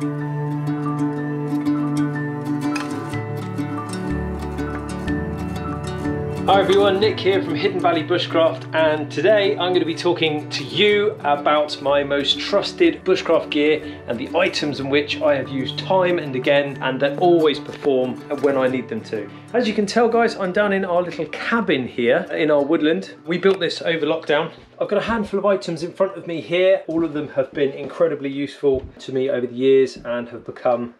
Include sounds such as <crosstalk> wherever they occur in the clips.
Thank you. Hi everyone, Nick here from Hidden Valley Bushcraft and today I'm going to be talking to you about my most trusted bushcraft gear and the items in which I have used time and again and that always perform when I need them to. As you can tell guys, I'm down in our little cabin here in our woodland. We built this over lockdown. I've got a handful of items in front of me here. All of them have been incredibly useful to me over the years and have become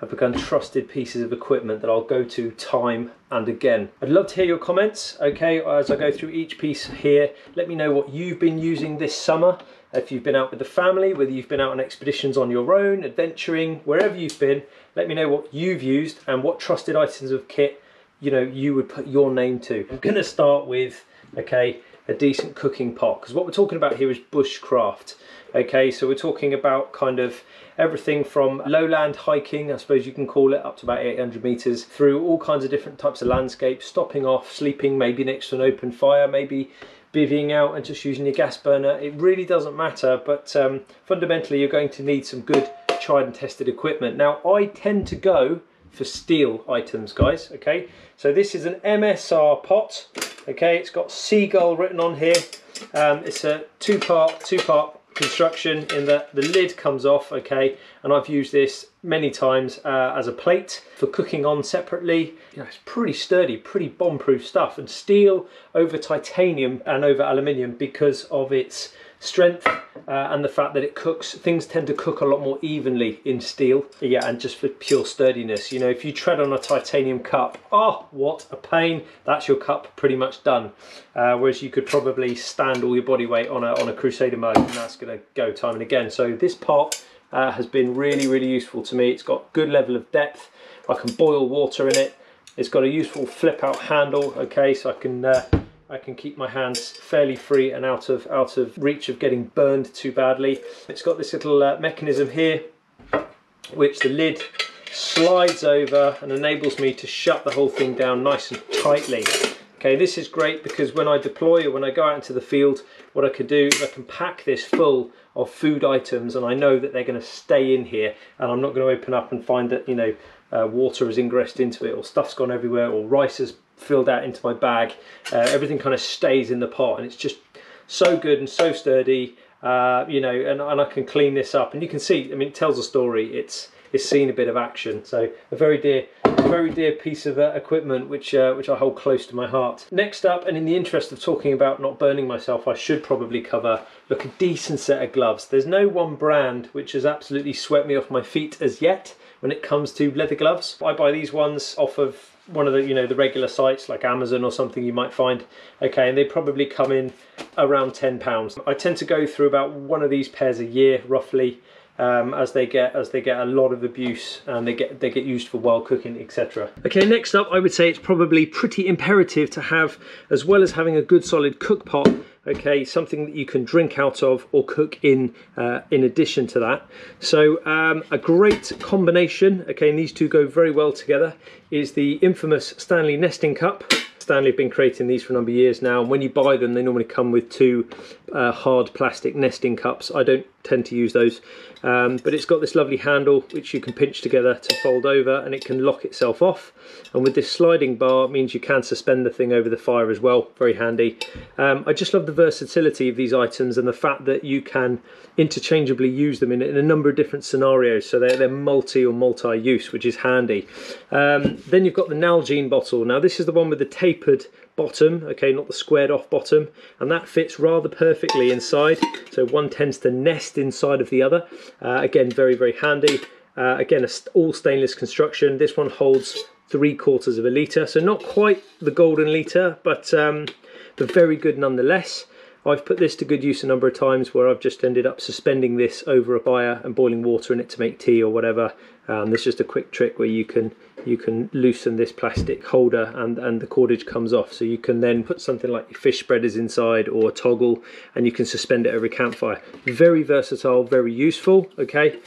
have become trusted pieces of equipment that I'll go to time and again. I'd love to hear your comments, okay, as I go through each piece here. Let me know what you've been using this summer, if you've been out with the family, whether you've been out on expeditions on your own, adventuring, wherever you've been, let me know what you've used and what trusted items of kit, you know, you would put your name to. I'm gonna start with, okay, a decent cooking pot, because what we're talking about here is bushcraft. Okay, so we're talking about kind of everything from lowland hiking, I suppose you can call it, up to about 800 meters, through all kinds of different types of landscapes, stopping off, sleeping maybe next to an open fire, maybe bivvying out and just using your gas burner. It really doesn't matter, but um, fundamentally you're going to need some good tried and tested equipment. Now I tend to go for steel items, guys, okay? So this is an MSR pot, okay? It's got Seagull written on here. Um, it's a two-part, two-part construction in that the lid comes off okay and I've used this many times uh, as a plate for cooking on separately you know it's pretty sturdy pretty bomb-proof stuff and steel over titanium and over aluminium because of its strength uh, and the fact that it cooks things tend to cook a lot more evenly in steel yeah and just for pure sturdiness. You know if you tread on a titanium cup oh what a pain. That's your cup pretty much done. Uh, whereas you could probably stand all your body weight on a on a crusader mug and that's going to go time and again. So this pot uh, has been really really useful to me. It's got good level of depth. I can boil water in it. It's got a useful flip out handle okay so i can uh, I can keep my hands fairly free and out of out of reach of getting burned too badly. It's got this little uh, mechanism here which the lid slides over and enables me to shut the whole thing down nice and tightly. Okay, this is great because when I deploy or when I go out into the field, what I can do is I can pack this full of food items and I know that they're going to stay in here and I'm not going to open up and find that, you know, uh, water has ingressed into it or stuff's gone everywhere or rice has filled out into my bag. Uh, everything kind of stays in the pot and it's just so good and so sturdy, uh, you know, and, and I can clean this up. And you can see, I mean, it tells a story. It's it's seen a bit of action. So a very dear, very dear piece of uh, equipment which uh, which I hold close to my heart. Next up, and in the interest of talking about not burning myself, I should probably cover look a decent set of gloves. There's no one brand which has absolutely swept me off my feet as yet when it comes to leather gloves. I buy these ones off of one of the you know the regular sites like Amazon or something you might find okay and they probably come in around 10 pounds I tend to go through about one of these pairs a year roughly um, as they get as they get a lot of abuse and they get they get used for wild cooking etc okay next up I would say it's probably pretty imperative to have as well as having a good solid cook pot okay something that you can drink out of or cook in uh, in addition to that. So um, a great combination okay and these two go very well together is the infamous Stanley nesting cup. Stanley have been creating these for a number of years now and when you buy them they normally come with two uh, hard plastic nesting cups. I don't tend to use those. Um, but it's got this lovely handle which you can pinch together to fold over and it can lock itself off. And with this sliding bar means you can suspend the thing over the fire as well. Very handy. Um, I just love the versatility of these items and the fact that you can interchangeably use them in, in a number of different scenarios. So they're, they're multi or multi-use which is handy. Um, then you've got the Nalgene bottle. Now this is the one with the tapered bottom okay not the squared off bottom and that fits rather perfectly inside. So one tends to nest inside of the other. Uh, again very very handy. Uh, again all stainless construction. This one holds three quarters of a litre so not quite the golden litre but um, but very good nonetheless I've put this to good use a number of times where I've just ended up suspending this over a fire and boiling water in it to make tea or whatever. Um, this is just a quick trick where you can you can loosen this plastic holder and, and the cordage comes off. So you can then put something like your fish spreaders inside or a toggle and you can suspend it over a campfire. Very versatile, very useful, okay?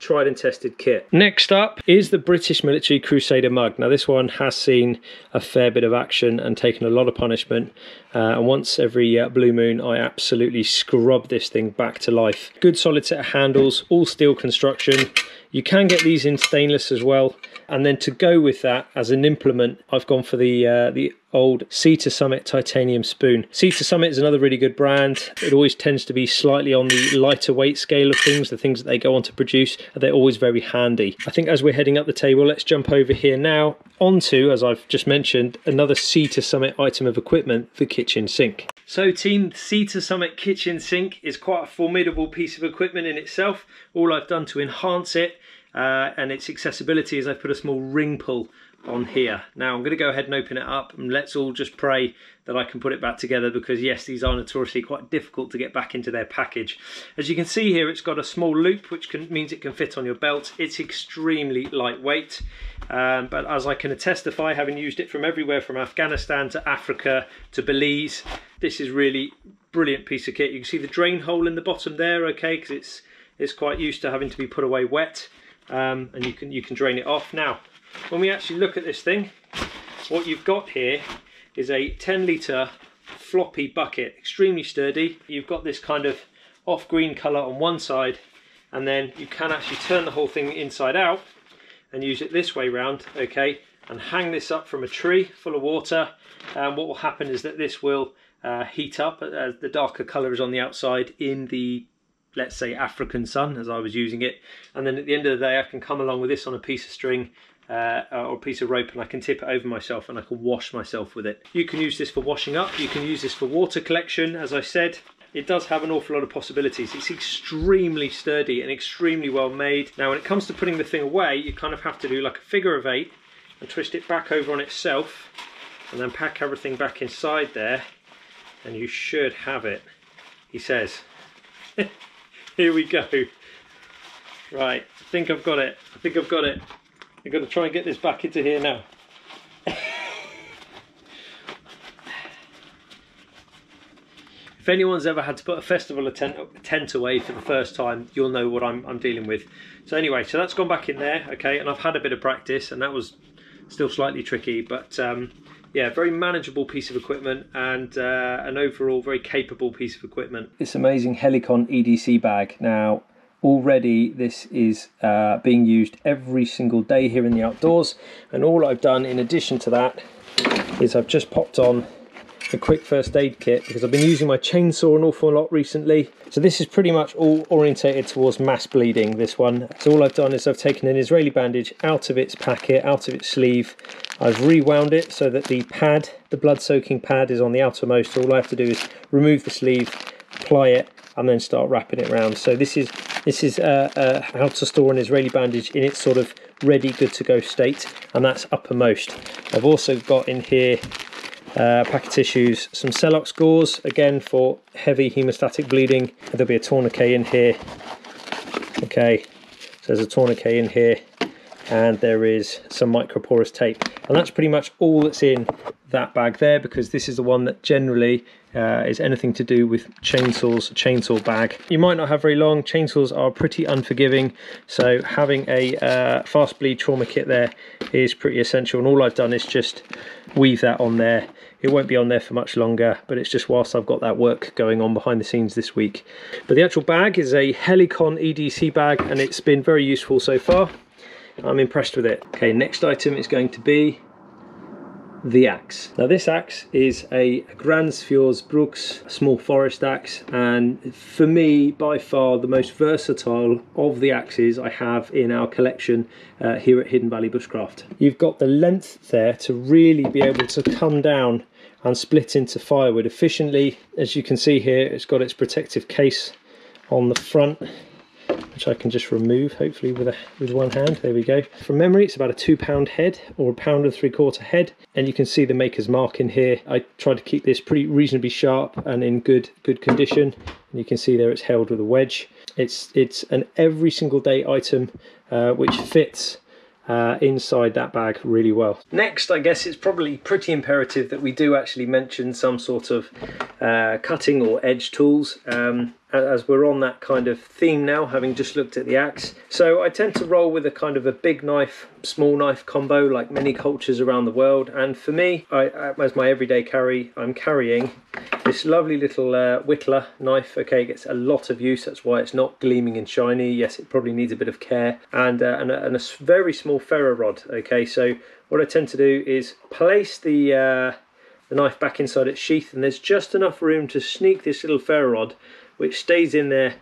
Tried and tested kit. Next up is the British Military Crusader mug. Now this one has seen a fair bit of action and taken a lot of punishment uh, and once every uh, blue moon I absolutely scrub this thing back to life. Good solid set of handles, all steel construction. You can get these in stainless as well. And then to go with that as an implement, I've gone for the uh, the old Sea to Summit titanium spoon. Sea Summit is another really good brand. It always tends to be slightly on the lighter weight scale of things, the things that they go on to produce, they're always very handy. I think as we're heading up the table, let's jump over here now onto, as I've just mentioned, another Sea to Summit item of equipment, the kitchen sink. So team, Sea to Summit kitchen sink is quite a formidable piece of equipment in itself. All I've done to enhance it uh, and its accessibility is I've put a small ring pull on here. Now I'm going to go ahead and open it up and let's all just pray that I can put it back together because yes these are notoriously quite difficult to get back into their package. As you can see here it's got a small loop which can, means it can fit on your belt. It's extremely lightweight um, but as I can testify having used it from everywhere from Afghanistan to Africa to Belize this is really brilliant piece of kit. You can see the drain hole in the bottom there okay because it's it's quite used to having to be put away wet um, and you can you can drain it off. Now when we actually look at this thing, what you've got here is a 10 litre floppy bucket, extremely sturdy. You've got this kind of off green colour on one side and then you can actually turn the whole thing inside out and use it this way round, okay, and hang this up from a tree full of water. And what will happen is that this will uh, heat up as uh, the darker colour is on the outside in the let's say African sun as I was using it and then at the end of the day I can come along with this on a piece of string uh, or a piece of rope and I can tip it over myself and I can wash myself with it. You can use this for washing up, you can use this for water collection as I said. It does have an awful lot of possibilities. It's extremely sturdy and extremely well made. Now when it comes to putting the thing away you kind of have to do like a figure of eight and twist it back over on itself and then pack everything back inside there and you should have it, he says. <laughs> Here we go. Right, I think I've got it. I think I've got it. I've got to try and get this back into here now. <laughs> if anyone's ever had to put a festival tent, tent away for the first time, you'll know what I'm, I'm dealing with. So anyway, so that's gone back in there, okay, and I've had a bit of practice, and that was still slightly tricky, but um, yeah, very manageable piece of equipment and uh, an overall very capable piece of equipment. This amazing Helikon EDC bag. Now, already this is uh, being used every single day here in the outdoors and all I've done in addition to that is I've just popped on a quick first aid kit because I've been using my chainsaw an awful lot recently so this is pretty much all orientated towards mass bleeding this one so all I've done is I've taken an Israeli bandage out of its packet out of its sleeve I've rewound it so that the pad the blood soaking pad is on the outermost all I have to do is remove the sleeve apply it and then start wrapping it around. So this is this is uh, uh, how to store an Israeli bandage in its sort of ready, good to go state, and that's uppermost. I've also got in here uh, pack of tissues, some Celox gauze, again for heavy hemostatic bleeding. There'll be a tourniquet in here. Okay, so there's a tourniquet in here, and there is some microporous tape. And that's pretty much all that's in that bag there because this is the one that generally uh, is anything to do with chainsaws, chainsaw bag. You might not have very long, chainsaws are pretty unforgiving, so having a uh, fast bleed trauma kit there is pretty essential, and all I've done is just weave that on there. It won't be on there for much longer, but it's just whilst I've got that work going on behind the scenes this week. But the actual bag is a Helikon EDC bag, and it's been very useful so far. I'm impressed with it. Okay, next item is going to be the axe. Now this axe is a Gränsfors Bruks small forest axe and for me by far the most versatile of the axes I have in our collection uh, here at Hidden Valley Bushcraft. You've got the length there to really be able to come down and split into firewood efficiently. As you can see here it's got its protective case on the front which I can just remove hopefully with a with one hand. There we go. From memory it's about a two pound head or a pound and three quarter head. And you can see the maker's mark in here. I tried to keep this pretty reasonably sharp and in good good condition. And you can see there it's held with a wedge. It's it's an every single day item uh, which fits uh, inside that bag really well. Next, I guess it's probably pretty imperative that we do actually mention some sort of uh, cutting or edge tools. Um, as we're on that kind of theme now, having just looked at the axe. So I tend to roll with a kind of a big knife, small knife combo, like many cultures around the world. And for me, I, as my everyday carry, I'm carrying this lovely little uh, Whittler knife. Okay, gets a lot of use. That's why it's not gleaming and shiny. Yes, it probably needs a bit of care. And, uh, and, a, and a very small ferro rod. Okay, so what I tend to do is place the uh, the knife back inside its sheath and there's just enough room to sneak this little ferro rod which stays in there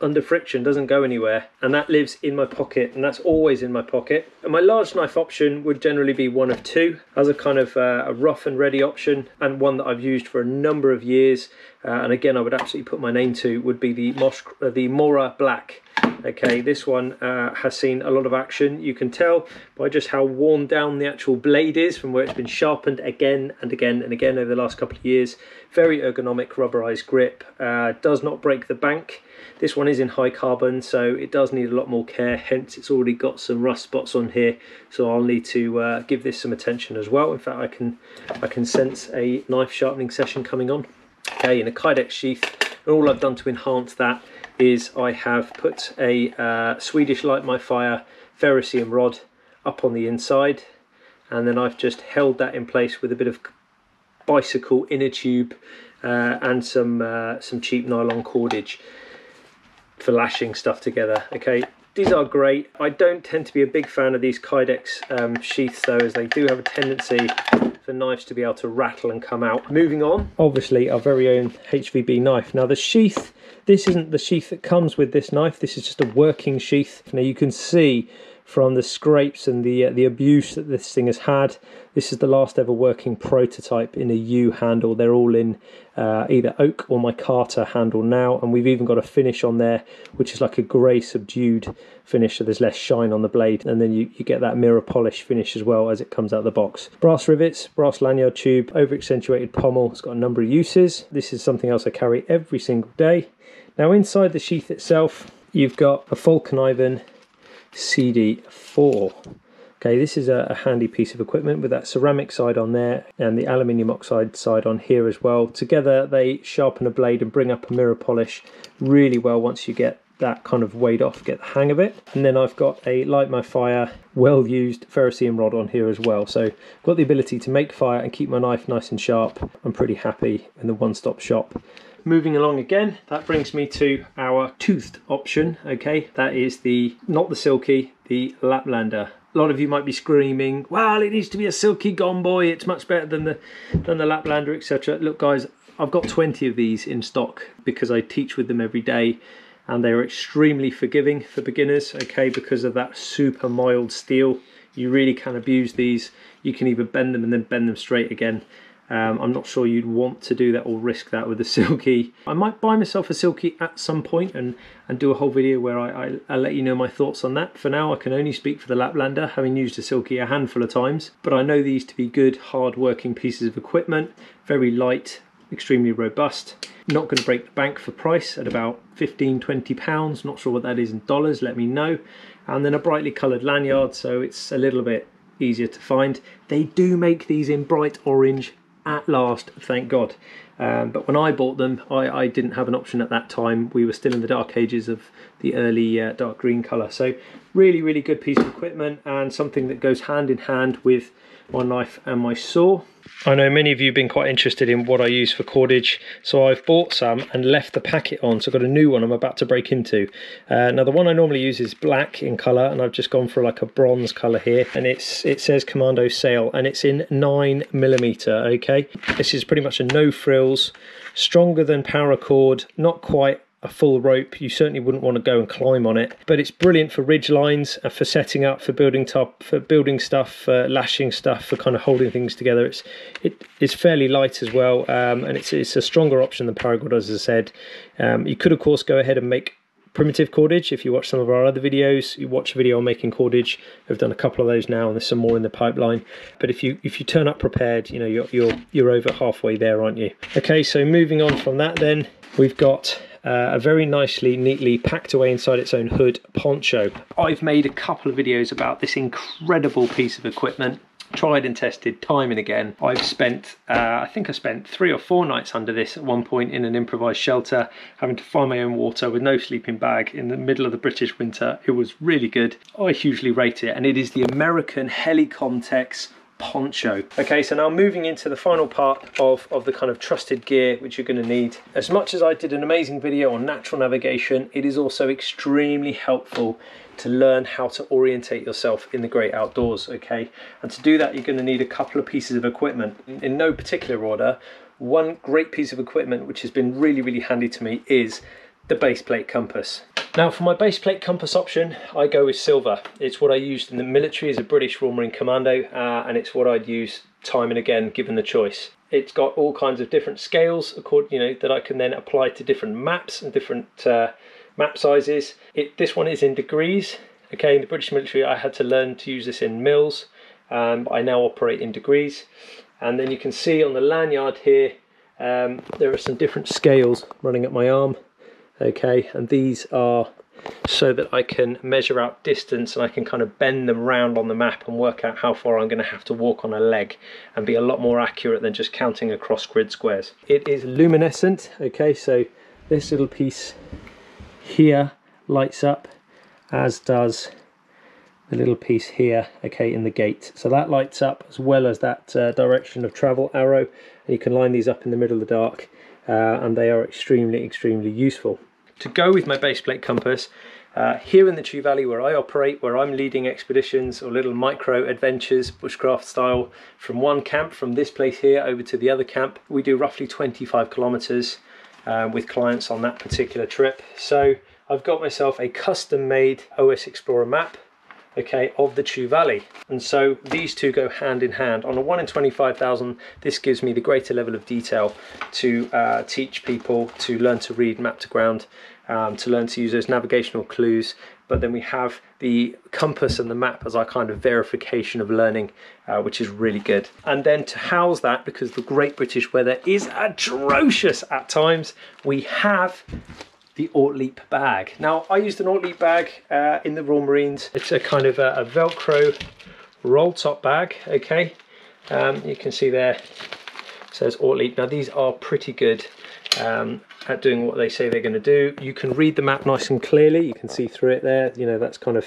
under friction doesn't go anywhere and that lives in my pocket and that's always in my pocket. And my large knife option would generally be one of two as a kind of uh, a rough and ready option and one that I've used for a number of years. Uh, and again I would absolutely put my name to would be the Mosh, uh, the Mora Black. Okay this one uh, has seen a lot of action you can tell by just how worn down the actual blade is from where it's been sharpened again and again and again over the last couple of years. Very ergonomic rubberized grip uh, does not break the bank this one is in high carbon so it does need a lot more care hence it's already got some rust spots on here. So I'll need to uh, give this some attention as well. In fact I can I can sense a knife sharpening session coming on. Okay in a Kydex sheath. And all I've done to enhance that is I have put a uh, Swedish Light My Fire ferrocerium rod up on the inside. And then I've just held that in place with a bit of bicycle inner tube uh, and some uh, some cheap nylon cordage for lashing stuff together okay? These are great. I don't tend to be a big fan of these Kydex um, sheaths though as they do have a tendency for knives to be able to rattle and come out. Moving on obviously our very own HVB knife. Now the sheath this isn't the sheath that comes with this knife, this is just a working sheath. Now you can see from the scrapes and the uh, the abuse that this thing has had. This is the last ever working prototype in a U handle. They're all in uh, either oak or micarta handle now, and we've even got a finish on there, which is like a grey subdued finish, so there's less shine on the blade, and then you, you get that mirror polish finish as well as it comes out of the box. Brass rivets, brass lanyard tube, over accentuated pommel. It's got a number of uses. This is something else I carry every single day. Now inside the sheath itself, you've got a Fallkniven CD4. Okay, this is a, handy piece of equipment with that ceramic side on there and the aluminium oxide side on here as well. Together they sharpen a blade and bring up a mirror polish really well once you get that kind of weighed off, get the hang of it. And then I've got a Light My Fire well used ferrocerium rod on here as well. So got the ability to make fire and keep my knife nice and sharp. I'm pretty happy in the one-stop shop. Moving along again, that brings me to our toothed option, okay? That is the, not the silky, the Laplander. A lot of you might be screaming, well, it needs to be a silky gomboy, it's much better than the, than the Laplander, etc. Look guys, I've got 20 of these in stock because I teach with them every day and they're extremely forgiving for beginners, okay, because of that super mild steel. You really can abuse these. You can either bend them and then bend them straight again. Um, I'm not sure you'd want to do that or risk that with a <laughs> Silky. I might buy myself a Silky at some point and, and do a whole video where I, I, I'll let you know my thoughts on that. For now, I can only speak for the Laplander, having used a Silky a handful of times. But I know these to be good, hard-working pieces of equipment, very light, extremely robust. Not going to break the bank for price at about 15, 20 pounds. Not sure what that is in dollars, let me know. And then a brightly coloured lanyard, so it's a little bit easier to find. They do make these in bright orange at last, thank God. Um, but when I bought them, I, I, didn't have an option at that time. We were still in the dark ages of the early uh, dark green colour. So really, really good piece of equipment and something that goes hand in hand with my knife and my saw. I know many of you have been quite interested in what I use for cordage, so I've bought some and left the packet on, so I've got a new one I'm about to break into. Uh, now the one I normally use is black in colour, and I've just gone for like a bronze colour here, and it's it says Commando Sail, and it's in 9mm, okay? This is pretty much a no frills, stronger than paracord, not quite a full rope you certainly wouldn't want to go and climb on it. But it's brilliant for ridge lines and for setting up for building top for building stuff for lashing stuff for kind of holding things together. It's it is fairly light as well um, and it's, it's a stronger option than paracord as i said. Um, you could of course go ahead and make primitive cordage if you watch some of our other videos. You watch a video on making cordage. I've done a couple of those now and there's some more in the pipeline. But if you if you turn up prepared you know you're you're, you're over halfway there aren't you? Okay so moving on from that then we've got uh, a very nicely, neatly packed away inside its own hood poncho. I've made a couple of videos about this incredible piece of equipment. tried and tested time and again. I've spent, uh, I think I spent three or four nights under this at one point in an improvised shelter, having to find my own water with no sleeping bag in the middle of the British winter. It was really good. I hugely rate it, and it is the American Helikon-Tex poncho. Okay, so now moving into the final part of, of the kind of trusted gear which you're going to need. As much as I did an amazing video on natural navigation, it is also extremely helpful to learn how to orientate yourself in the great outdoors, okay? And to do that, you're going to need a couple of pieces of equipment. In no particular order, one great piece of equipment which has been really, really handy to me is the base plate compass. Now for my base plate compass option, I go with Silva. It's what I used in the military as a British Royal Marine Commando uh, and it's what I'd use time and again given the choice. It's got all kinds of different scales according, you know, that I can then apply to different maps and different uh, map sizes. It, this one is in degrees. Okay, in the British military I had to learn to use this in mils. Um, I now operate in degrees. And then you can see on the lanyard here, um, there are some different scales running up my arm okay and these are so that I can measure out distance and I can kind of bend them round on the map and work out how far I'm going to have to walk on a leg and be a lot more accurate than just counting across grid squares. It is luminescent, okay, so this little piece here lights up as does the little piece here, okay, in the gate. So that lights up as well as that uh, direction of travel arrow and you can line these up in the middle of the dark uh, and they are extremely, extremely useful to go with my base plate compass uh, here in the Chew Valley where I operate, where I'm leading expeditions or little micro adventures, bushcraft style, from one camp, from this place here over to the other camp, we do roughly 25 kilometers uh, with clients on that particular trip. So I've got myself a custom made OS Explorer map okay, of the Chew Valley. And so these two go hand in hand. On a 1 in 25,000, this gives me the greater level of detail to uh, teach people to learn to read map to ground, um, to learn to use those navigational clues. But then we have the compass and the map as our kind of verification of learning, uh, which is really good. And then to house that, because the great British weather is atrocious at times, we have the Ortlieb bag. Now, I used an Ortlieb bag uh, in the Royal Marines. It's a kind of a, a Velcro roll top bag, okay? Um, you can see there says Ortlieb. Now, these are pretty good um, at doing what they say they're going to do. You can read the map nice and clearly. You can see through it there. You know, that's kind of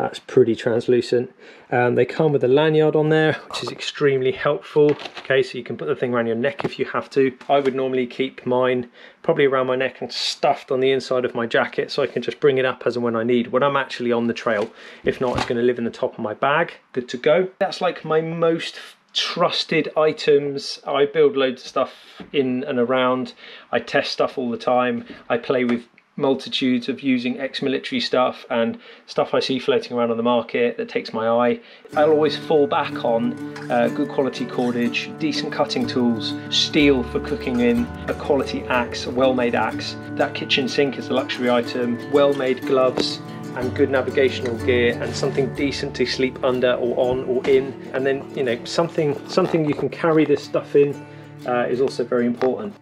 that's pretty translucent. Um, they come with a lanyard on there, which is extremely helpful. Okay, so you can put the thing around your neck if you have to. I would normally keep mine probably around my neck and stuffed on the inside of my jacket so I can just bring it up as and when I need when I'm actually on the trail. If not, it's going to live in the top of my bag. Good to go. That's like my most trusted items. I build loads of stuff in and around. I test stuff all the time. I play with multitudes of using ex-military stuff and stuff I see floating around on the market that takes my eye. I'll always fall back on uh, good quality cordage, decent cutting tools, steel for cooking in, a quality axe, a well-made axe. That kitchen sink is a luxury item, well-made gloves, and good navigational gear and something decent to sleep under or on or in and then you know something something you can carry this stuff in uh, is also very important